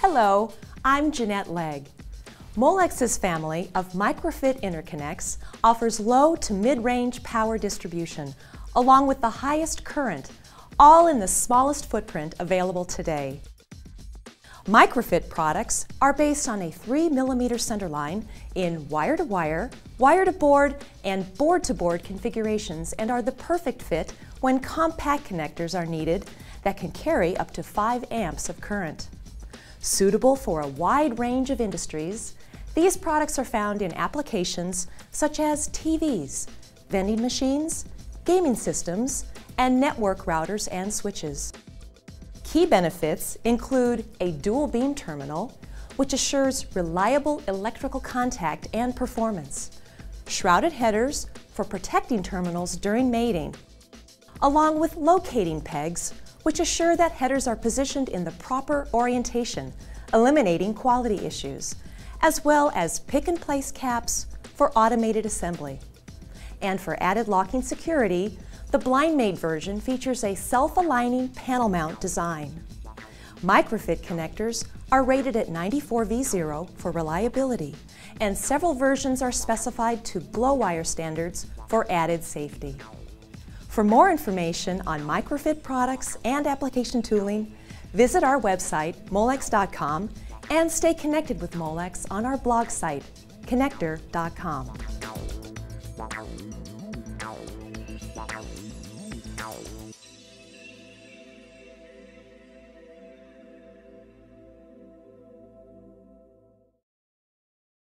Hello, I'm Jeanette Legg. Molex's family of microfit interconnects offers low to mid-range power distribution, along with the highest current, all in the smallest footprint available today. Microfit products are based on a 3 millimeter centerline in wire-to-wire, wire-to-board, and board-to-board configurations and are the perfect fit when compact connectors are needed that can carry up to 5 amps of current. Suitable for a wide range of industries, these products are found in applications such as TVs, vending machines, gaming systems, and network routers and switches. Key benefits include a dual beam terminal, which assures reliable electrical contact and performance, shrouded headers for protecting terminals during mating, along with locating pegs, which assure that headers are positioned in the proper orientation, eliminating quality issues, as well as pick-and-place caps for automated assembly. And for added locking security, the BlindMate version features a self-aligning panel mount design. Microfit connectors are rated at 94V0 for reliability, and several versions are specified to glow-wire standards for added safety. For more information on microfit products and application tooling, visit our website, molex.com, and stay connected with Molex on our blog site, connector.com.